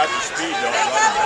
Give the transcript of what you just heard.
got the speed though.